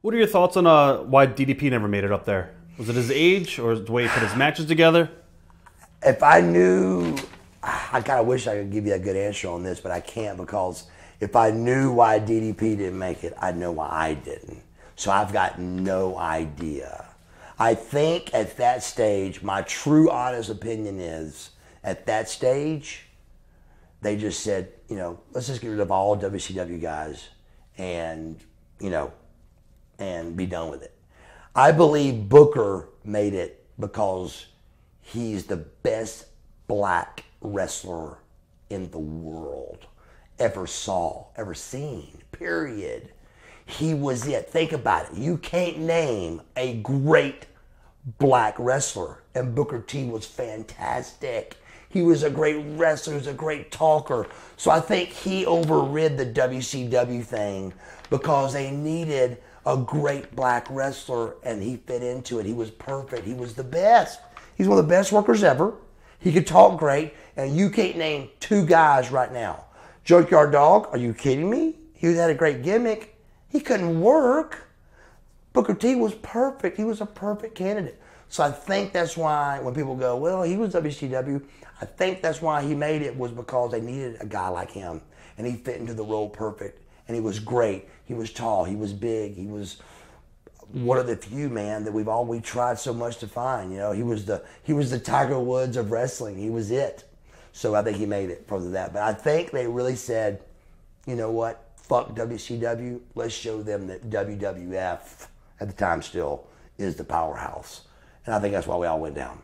What are your thoughts on uh, why DDP never made it up there? Was it his age or the way he put his matches together? If I knew, I kind of wish I could give you a good answer on this, but I can't because if I knew why DDP didn't make it, I'd know why I didn't. So I've got no idea. I think at that stage, my true honest opinion is at that stage, they just said, you know, let's just get rid of all WCW guys and, you know, and be done with it. I believe Booker made it because he's the best black wrestler in the world ever saw, ever seen, period. He was it. Think about it. You can't name a great black wrestler, and Booker T was fantastic. He was a great wrestler, he was a great talker. So I think he overrid the WCW thing because they needed a great black wrestler and he fit into it. He was perfect. He was the best. He's one of the best workers ever. He could talk great, and you can't name two guys right now. Junkyard Dog, are you kidding me? He had a great gimmick. He couldn't work. Booker T was perfect. He was a perfect candidate. So I think that's why when people go, well, he was WCW, I think that's why he made it was because they needed a guy like him. And he fit into the role perfect. And he was great. He was tall. He was big. He was one of the few man that we've all tried so much to find. You know, he was the he was the Tiger Woods of wrestling. He was it. So I think he made it from that. But I think they really said, you know what? Fuck WCW. Let's show them that WWF at the time still is the powerhouse. And I think that's why we all went down.